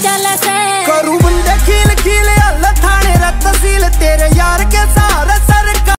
Échala,